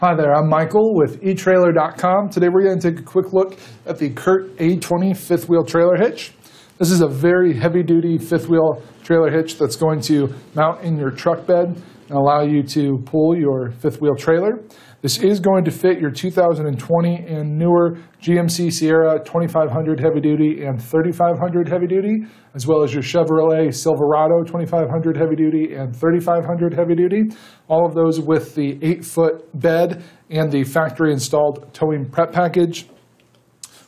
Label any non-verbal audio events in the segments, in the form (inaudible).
Hi there, I'm Michael with eTrailer.com. Today we're going to take a quick look at the CURT A20 fifth wheel trailer hitch. This is a very heavy duty fifth wheel trailer hitch that's going to mount in your truck bed and allow you to pull your fifth wheel trailer. This is going to fit your 2020 and newer GMC Sierra 2500 heavy duty and 3500 heavy duty, as well as your Chevrolet Silverado 2500 heavy duty and 3500 heavy duty. All of those with the 8 foot bed and the factory installed towing prep package.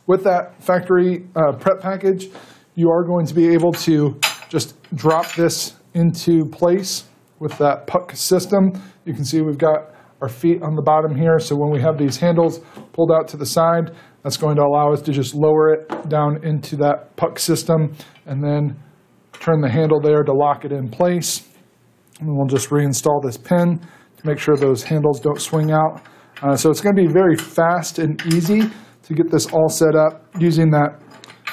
With that factory uh, prep package, you are going to be able to just drop this into place with that puck system. You can see we've got our feet on the bottom here. So when we have these handles pulled out to the side, that's going to allow us to just lower it down into that puck system and then turn the handle there to lock it in place. And we'll just reinstall this pin to make sure those handles don't swing out. Uh, so it's going to be very fast and easy to get this all set up using that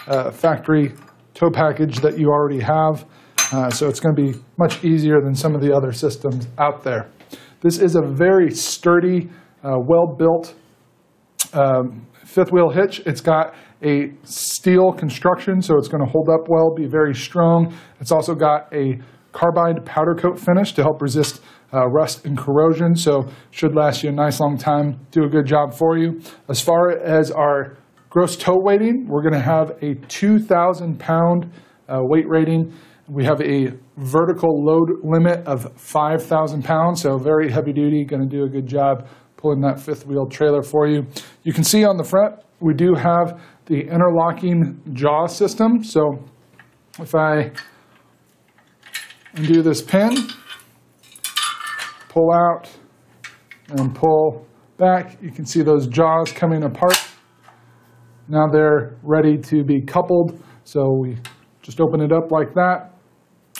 uh, factory tow package that you already have. Uh, so it's going to be much easier than some of the other systems out there. This is a very sturdy, uh, well-built um, fifth wheel hitch. It's got a steel construction, so it's going to hold up well, be very strong. It's also got a carbide powder coat finish to help resist uh, rust and corrosion, so should last you a nice long time, do a good job for you. As far as our gross tow weighting, we're going to have a 2,000 pound uh, weight rating. We have a vertical load limit of 5,000 pounds, so very heavy duty, going to do a good job pulling that fifth wheel trailer for you. You can see on the front, we do have the interlocking jaw system. So if I undo this pin, pull out and pull back, you can see those jaws coming apart. Now they're ready to be coupled. So we just open it up like that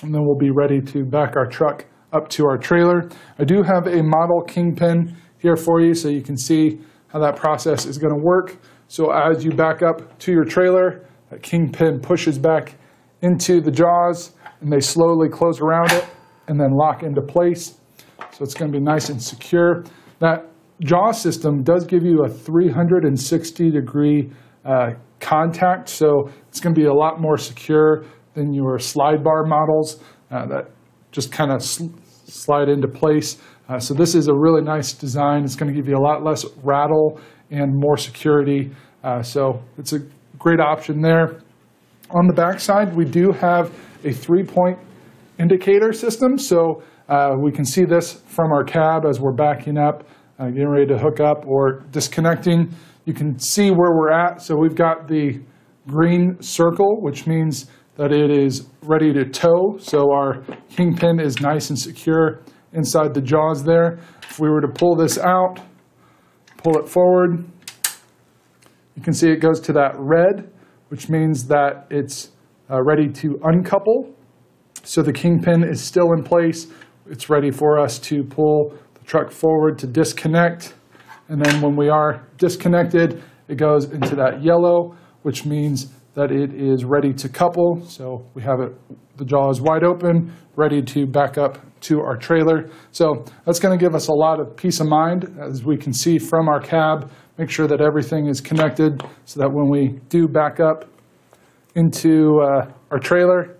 and then we'll be ready to back our truck up to our trailer. I do have a model kingpin here for you so you can see how that process is going to work. So as you back up to your trailer, that kingpin pushes back into the jaws and they slowly close around it and then lock into place. So it's going to be nice and secure. That jaw system does give you a 360 degree uh, contact, so it's going to be a lot more secure than your slide bar models uh, that just kind of sl slide into place. Uh, so this is a really nice design. It's going to give you a lot less rattle and more security. Uh, so it's a great option there. On the back side, we do have a three-point indicator system. So uh, we can see this from our cab as we're backing up, uh, getting ready to hook up or disconnecting. You can see where we're at. So we've got the green circle, which means that it is ready to tow. So our kingpin is nice and secure inside the jaws there. If we were to pull this out, pull it forward, you can see it goes to that red, which means that it's uh, ready to uncouple. So the kingpin is still in place. It's ready for us to pull the truck forward to disconnect. And then when we are disconnected, it goes into that yellow, which means that it is ready to couple. So we have it, the jaw is wide open, ready to back up to our trailer. So that's going to give us a lot of peace of mind as we can see from our cab, make sure that everything is connected so that when we do back up into uh, our trailer,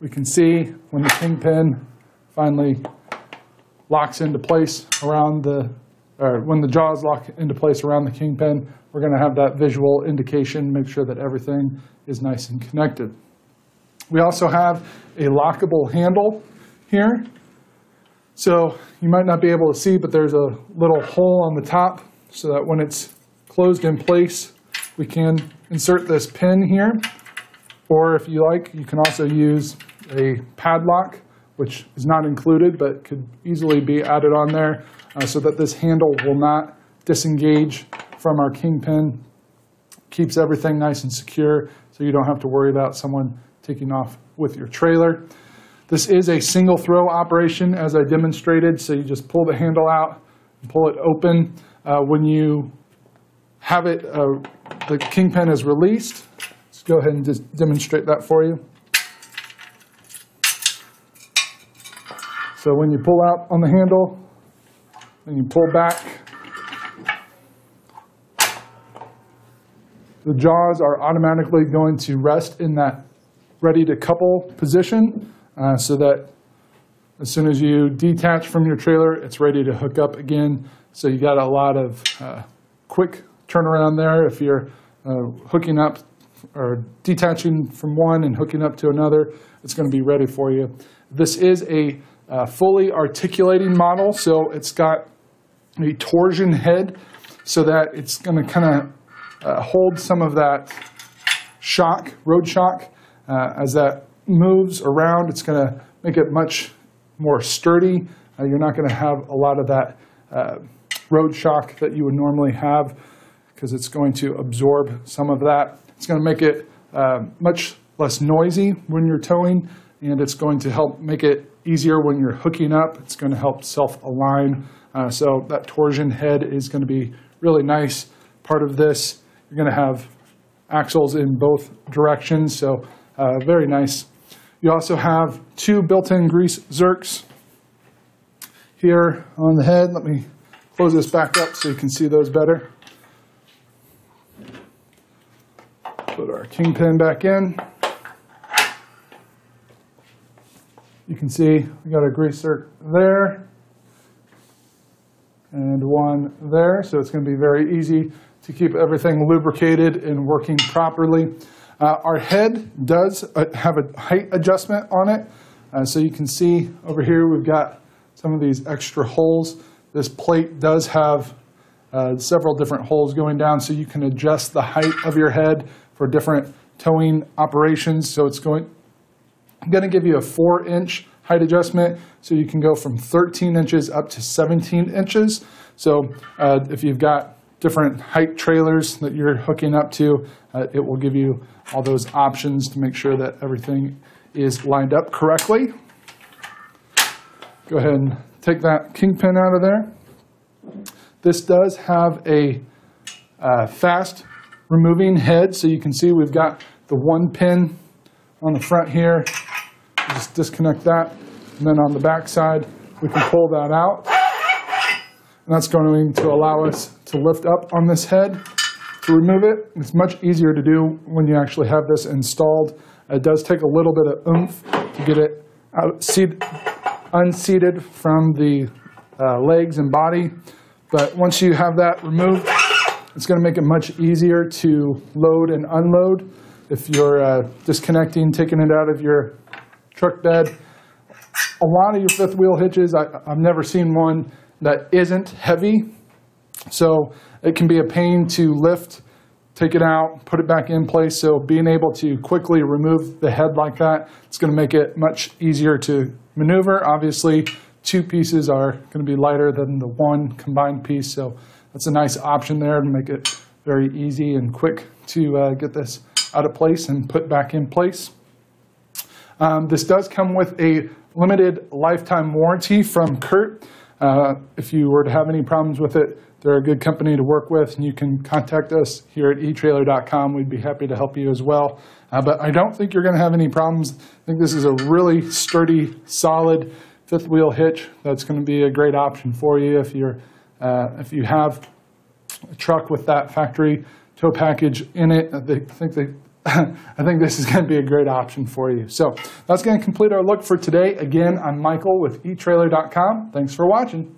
we can see when the kingpin finally locks into place around the, or when the jaws lock into place around the kingpin, we're going to have that visual indication, make sure that everything is nice and connected. We also have a lockable handle here. So you might not be able to see, but there's a little hole on the top so that when it's closed in place, we can insert this pin here. Or if you like, you can also use a padlock, which is not included, but could easily be added on there uh, so that this handle will not disengage from our kingpin. Keeps everything nice and secure so you don't have to worry about someone taking off with your trailer. This is a single throw operation as I demonstrated, so you just pull the handle out and pull it open. Uh, when you have it, uh, the kingpin is released. Let's go ahead and just demonstrate that for you. So when you pull out on the handle, and you pull back. The jaws are automatically going to rest in that ready to couple position uh, so that as soon as you detach from your trailer, it's ready to hook up again. So you got a lot of uh, quick turnaround there if you're uh, hooking up or detaching from one and hooking up to another, it's going to be ready for you. This is a uh, fully articulating model, so it's got a torsion head so that it's going to kind of uh, hold some of that shock, road shock, uh, as that moves around. It's going to make it much more sturdy. Uh, you're not going to have a lot of that uh, road shock that you would normally have because it's going to absorb some of that. It's going to make it uh, much less noisy when you're towing, and it's going to help make it easier when you're hooking up. It's going to help self-align. Uh, so that torsion head is going to be really nice part of this. You're going to have axles in both directions, so uh, very nice. You also have two built-in grease zerks here on the head. Let me close this back up so you can see those better. Put our kingpin back in. You can see we got a grease zerk there one there, so it's going to be very easy to keep everything lubricated and working properly. Uh, our head does uh, have a height adjustment on it, uh, so you can see over here we've got some of these extra holes. This plate does have uh, several different holes going down, so you can adjust the height of your head for different towing operations. So it's going, going to give you a four inch height adjustment. So you can go from 13 inches up to 17 inches. So uh, if you've got different height trailers that you're hooking up to, uh, it will give you all those options to make sure that everything is lined up correctly. Go ahead and take that kingpin out of there. This does have a uh, fast removing head. So you can see we've got the one pin on the front here. Just disconnect that. And then on the back side, we can pull that out. And that's going to allow us to lift up on this head to remove it. It's much easier to do when you actually have this installed. It does take a little bit of oomph to get it out, seat, unseated from the uh, legs and body. But once you have that removed, it's going to make it much easier to load and unload if you're uh, disconnecting, taking it out of your truck bed. A lot of your fifth wheel hitches, I, I've never seen one that isn't heavy. So it can be a pain to lift, take it out, put it back in place. So being able to quickly remove the head like that, it's going to make it much easier to maneuver. Obviously, two pieces are going to be lighter than the one combined piece. So that's a nice option there to make it very easy and quick to uh, get this out of place and put back in place. Um, this does come with a limited lifetime warranty from CURT. Uh, if you were to have any problems with it, they're a good company to work with, and you can contact us here at etrailer.com. We'd be happy to help you as well. Uh, but I don't think you're going to have any problems. I think this is a really sturdy, solid fifth wheel hitch that's going to be a great option for you if you're uh, if you have a truck with that factory tow package in it, I think they, (laughs) I think this is going to be a great option for you. So that's going to complete our look for today. Again, I'm Michael with etrailer.com. Thanks for watching.